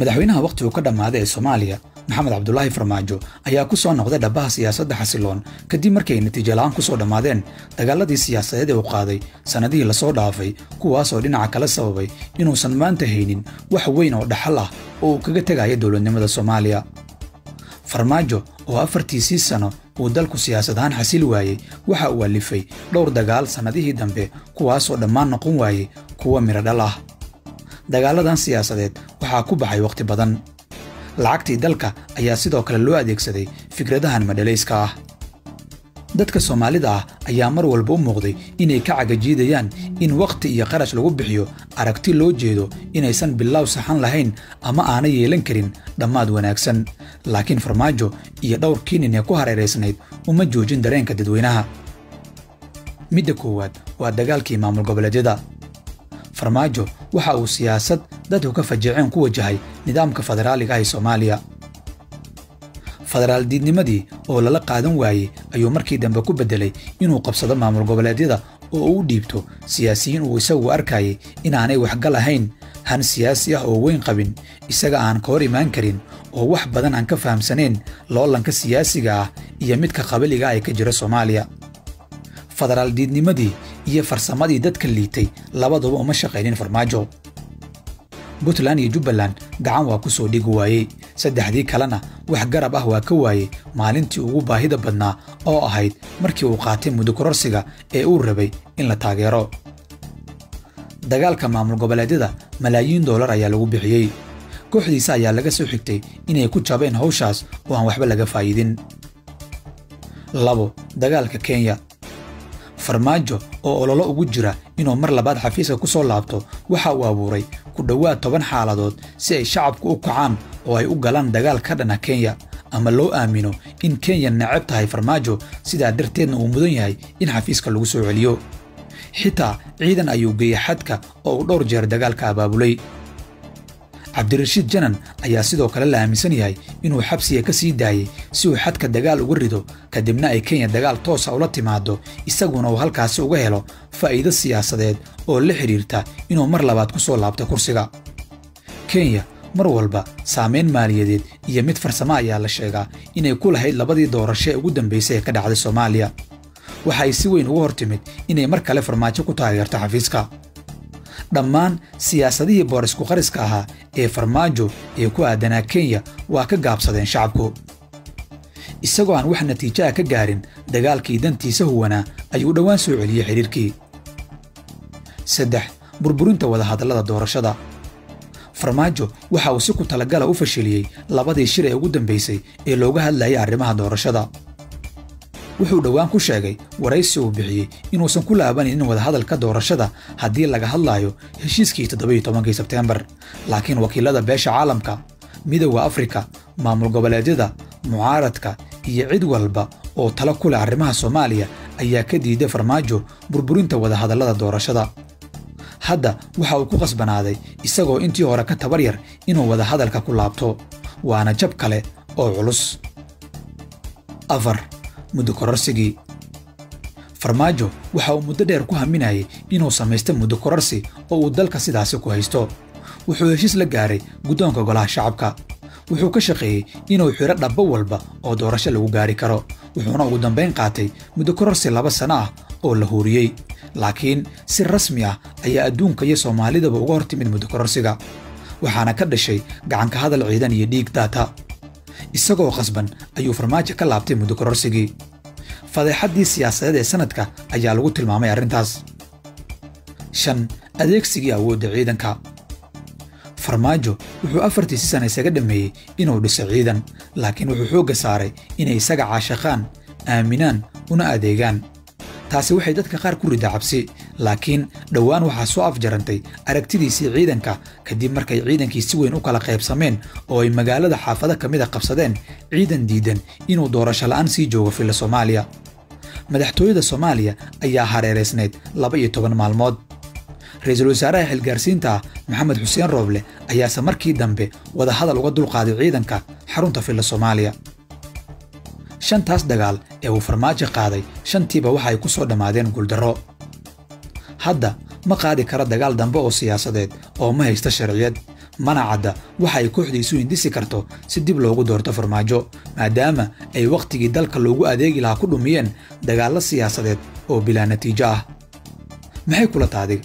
madaxweynaha wakhtigu ka dhammaaday ee soomaaliya maxamed cabdulaahi farmaajo ayaa ku soo noqday dhabbaha siyaasadda xasiloon kadib markay natiijo la'aan ku soo dhammaadeen dagaaladii siyaasadeed ee uu qaaday. Sannadihii la soo dhaafay kuwaasoo dhinaca kala sababay inuusan maanta haynin wax weyn oo dhaxal ah oo uu kaga tegaya dowladnimada soomaaliya. Farmaajo oo afartiisii sano uu dalku siyaasad ahaan xasil waayey waxa uu allifay dhowr dagaal sannadihii dambe kuwaasoo dhammaan noqon waayey kuwa midho dhal ah. Dagaaladan siyaasadeed waxaa ku baxay wakhti badan. Lacagtii dalka ayaa sidoo kale loo adeegsaday fikradahan madhalayska ah. Dadka soomaalida ah ayaa mar walba u muuqday inay ka cagajiidayaan in wakhti iyo qarash lagu bixiyo aragti loo jeedo inaysan bilaaw saxan lahayn ama aanay yeelan karin dhammaad wanaagsan. Laakiin farmaajo iyo dhowrkii nin ee ku hareeraysnayd uma joojin dareenka dadweynaha. Midda koowaad waa dagaalkii maamul goboleedyada. Farmaajo waxa uu siyaasad dadku ka fajaceen ku wajahay nidaamka federaaliga ah ee soomaaliya. Federaal diidnimadii oo lala qaadan waayey ayuu markii dambe ku beddelay inuu qabsado maamul goboleedyada oo uu dhiibto siyaasiyiin uu isagu arkayay inaanay waxgal ahayn han siyaasi ah oo weyn qabin isaga aan ka hor imaan karin oo wax badan aan ka fahamsanayn loolanka siyaasiga ah iyo midka qabaliga ah ee ka jira soomaaliya. Federaal diidnimadii iyo farsamadii dadka liitay labaduba uma shaqaynin farmaajo puntland iyo jubbaland gacan waa ku soo dhigi waayey. Saddexdii kalena wax garab ah waa ka waayey maalintii ugu baahida badnaa oo ahayd markii uu qaatay muddo kororsiga ee uu rabay in la taageero. Dagaalka maamul goboleedyada malaayiin doolar ayaa lagu bixiyey. Kooxdiisa ayaa laga soo xigtay inay ku jabeen hawshaas oo aan waxba laga faa'iidin labo dagaalka kenya farmaajo oo ololo ugu jira inuu mar labaad xafiiska ku soo laabto waxa uu abuuray ku dhowaad toban xaaladood si ay shacabku u kacaan oo ay u galaan dagaal ka dhana kenya. Ama loo aamino in kenya necab tahay farmaajo sidaa darteedna uu mudan yahay in xafiiska lagu soo celiyo. Xitaa ciidan ayuu geeyey xadka oo uu dhowr jeer dagaalka abaabulay cabdirashiid janan ayaa sidoo kale la aaminsan yahay inuu xabsiga ka sii daayey si uu xadka dagaal uga rido kadibna ay kenya dagaal toosa ula timaado isaguna uu halkaasi uga helo faa'iido siyaasadeed oo la xidhiirta inuu mar labaad ku soo laabto kursiga. Kenya mar walba saamayn maaliyadeed iyo mid farsamo ayaa la sheegaa inay ku lahayd labadii doorasho ee ugu dambaysay ee ka dhacday soomaaliya. Waxa ay si weyn uga hor timid inay mar kale farmaajo ku taageerto xafiiska dhammaan siyaasadihii boorisku qariska ahaa ee farmaajo ee ku aadanaa kenya waa ka gaabsadeen shacabku. Isagoo aan wax natiijo ah ka gaarin dagaalkii dantiisa huwanaa ayuu dhowaan soo celiyey xidhiirkii saddex burburinta wadahadallada doorashada. Farmaajo waxa uu si ku talagala u fashiliyey labadii shir ee ugu dambaysay ee looga hadlayay arrimaha doorashada wuxuu dhowaan ku sheegay waraysi uu bixiyey inuusan ku laabanaynin wadahadalka doorashada haddii laga hadlaayo heshiiskii toddobiyo tobankii sebteembar laakiin wakiilada beesha caalamka midowda afrika maamul goboleedyada mucaaradka iyo cid walba oo talo ku leh arrimaha soomaaliya ayaa ka diiday farmaajo burburinta wadahadallada doorashada. Hadda waxa uu ku qasbanaaday isagoo intii hore ka tabar yar inuu wadahadalka ku laabto waana jab kale oo culus. Afar muddo kororsigii farmaajo waxa uu muddo dheer ku haminayay inuu samaysto muddo kororsi oo uu dalka sidaasi ku haysto. Wuxuu heshiis la gaaray guddoonka golaha shacabka. Wuxuu ka shaqeeyey inuu xidho dhabbo walba oo doorasho lagu gaari karo. Wuxuuna ugu dambayn qaatay muddo kororsi laba sanno ah oo la huuriyey. Laakiin si rasmi ah ayaa adduunka iyo soomaalidaba uga hor timid muddo kororsiga waxaana ka dhashay gacanka hadal ciidan iyo dhiig daata isagoo qasban ayuu farmaajo ka laabtay muddo kororsigii. Fadeexaddii siyaasadeed ee sannadka ayaa lagu tilmaamay arrintaas. Shan adeegsigii awoodda ciidanka. Farmaajo wuxuu afartiisi sana isaga dhammeeyey inuu dhiso ciidan laakiin wuxuu xoogga saaray inay isaga caashaqaan aaminaan una adeegaan. Taasi waxay dadka qaar ku ridda cabsi laakiin dhowaan waxaa soo afjarantay aragtidiisii ciidanka kadib markay ciidankii si weyn u kala qaybsameen oo ay magaalada xaafado ka mid a qabsadeen ciidan diidan inuu doorasho la'aan sii joogo filla soomaaliya. Madaxtooyada soomaaliya ayaa hareeraysnayd laba iyo toban maalmood. Ra'iisul wasaaraha xilgaarsiinta maxamed xuseen rooble ayaase markii dambe wadahadal uga dulqaaday ciidanka xarunta filla soomaaliya. Shantaas dagaal ee uu farmaajo qaaday shantiiba waxa ay ku soo dhammaadeen guuldarro hadda ma qaadi karo dagaal dambe oo siyaasadeed oo ma haysta sharciyad mana cadda waxa ay kooxdiisu hindisi karto si dib loogu doorto farmaajo maadaama ay wakhtigii dalka loogu adeegi lahaa ku dhumiyeen dagaallo siyaasadeed oo bilaa natiijo ah. Maxay kula taadig